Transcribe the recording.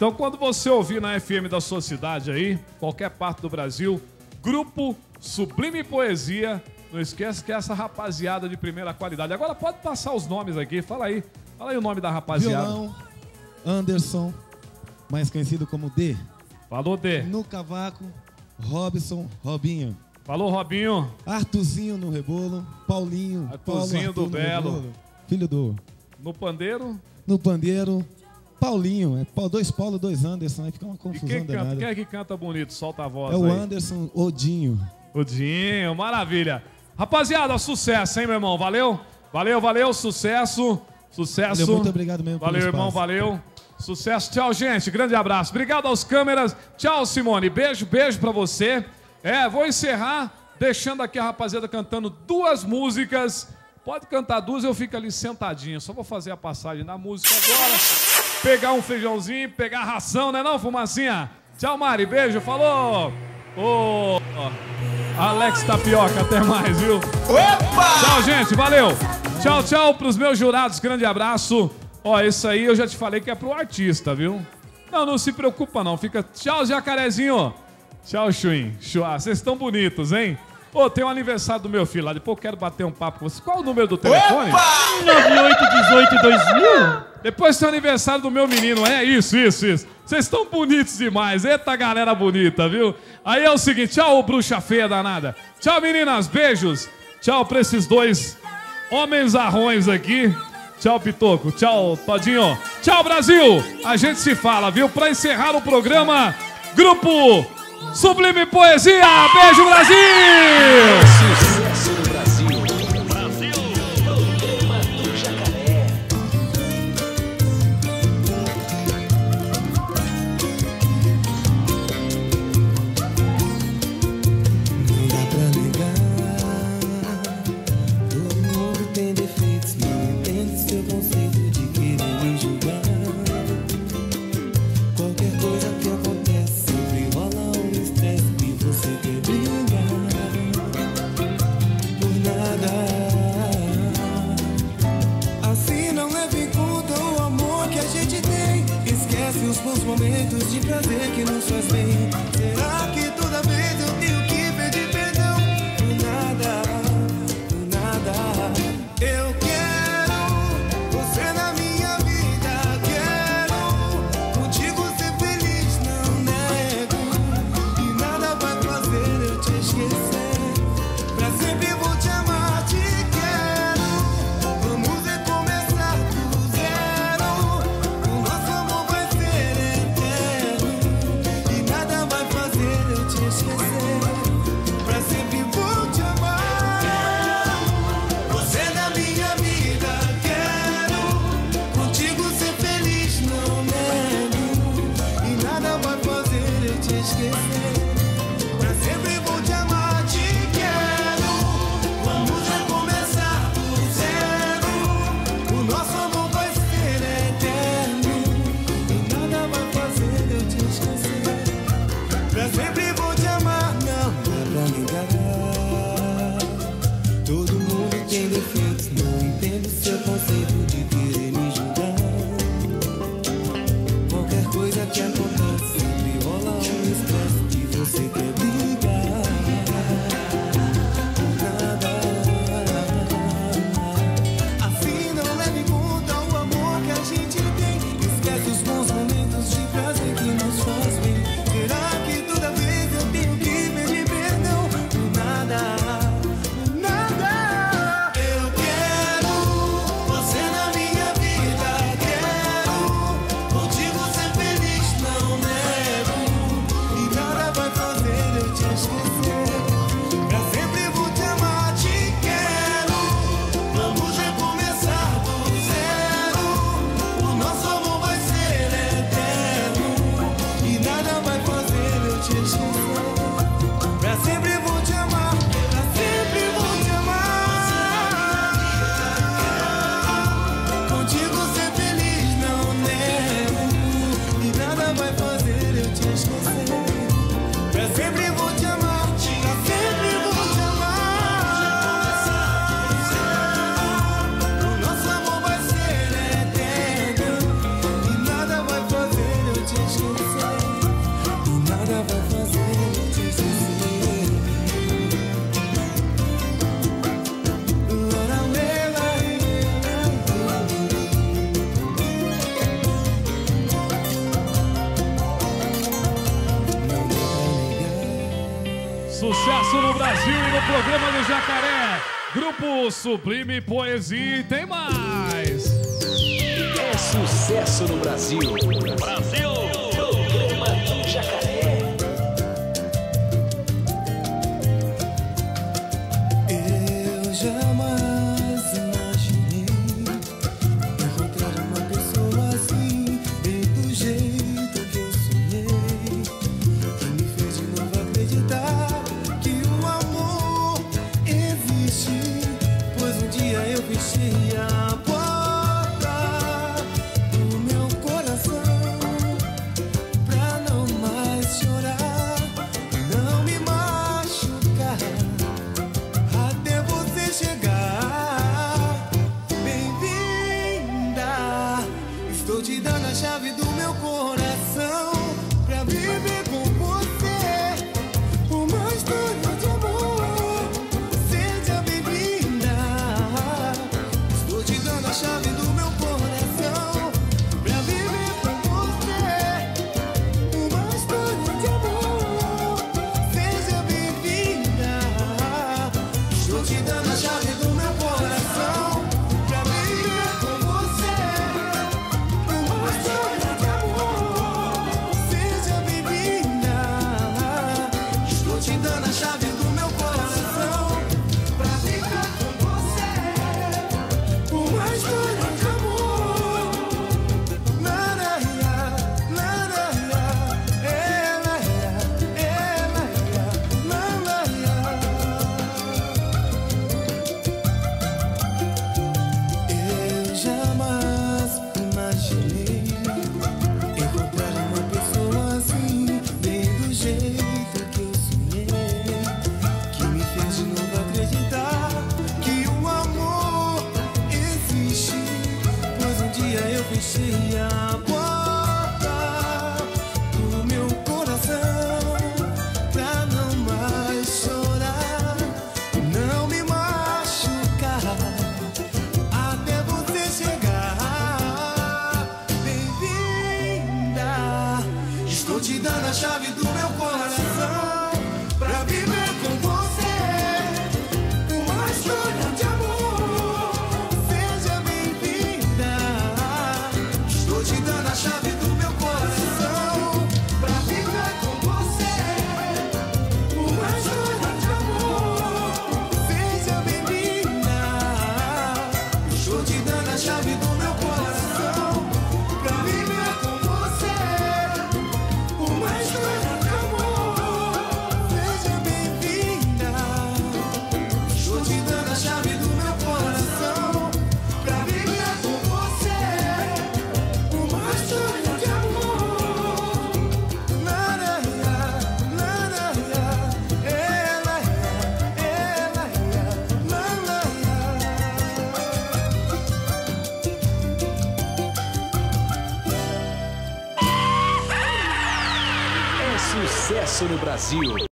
Então, quando você ouvir na FM da sua cidade aí, qualquer parte do Brasil, grupo Sublime Poesia, não esquece que é essa rapaziada de primeira qualidade. Agora pode passar os nomes aqui, fala aí. Fala aí o nome da rapaziada. Violão, Anderson, mais conhecido como D. Falou, D. No cavaco, Robson, Robinho. Falou, Robinho. Artuzinho no rebolo, Paulinho, Artuzinho Paulo, do Arthur Belo. rebolo, filho do. No pandeiro. No pandeiro, Paulinho. É dois Paulo, dois Anderson, aí fica uma E confusão quem canta? Quem é que canta bonito? Solta a voz É o aí. Anderson Odinho. O Dinho, maravilha. Rapaziada, sucesso, hein, meu irmão? Valeu? Valeu, valeu, sucesso. Sucesso. Valeu, muito obrigado mesmo Valeu, irmão, valeu. Sucesso. Tchau, gente. Grande abraço. Obrigado aos câmeras. Tchau, Simone. Beijo, beijo pra você. É, vou encerrar deixando aqui a rapaziada cantando duas músicas. Pode cantar duas, eu fico ali sentadinho. Só vou fazer a passagem da música agora. Pegar um feijãozinho, pegar ração, né não, fumacinha? Tchau, Mari. Beijo. Falou. Ô, Alex Tapioca, até mais, viu? Tchau, gente, valeu. Tchau, tchau pros meus jurados, grande abraço. Ó, isso aí eu já te falei que é pro artista, viu? Não, não se preocupa não, fica... Tchau, jacarezinho. Tchau, Chuim. Chua, vocês estão bonitos, hein? Ô, tem um aniversário do meu filho lá, depois eu quero bater um papo com você. Qual o número do telefone? 9818-2000? Depois tem o aniversário do meu menino, é isso, isso, isso. Vocês estão bonitos demais, eita galera bonita, viu? Aí é o seguinte, tchau, bruxa feia danada. Tchau, meninas, beijos. Tchau pra esses dois homens arrões aqui. Tchau, Pitoco. Tchau, Todinho. Tchau, Brasil. A gente se fala, viu? Pra encerrar o programa, Grupo Sublime Poesia. Beijo, Brasil! Os bons momentos de prazer que nos faz bem. Será que sucesso no Brasil e no programa do Jacaré. Grupo Sublime Poesia e tem mais. É sucesso no Brasil. Brasil. te dando a chave do profecia brota do meu coração pra não mais chorar, não me machucar até você chegar. Bem-vinda, estou te dando a chave do meu coração. sucesso no Brasil.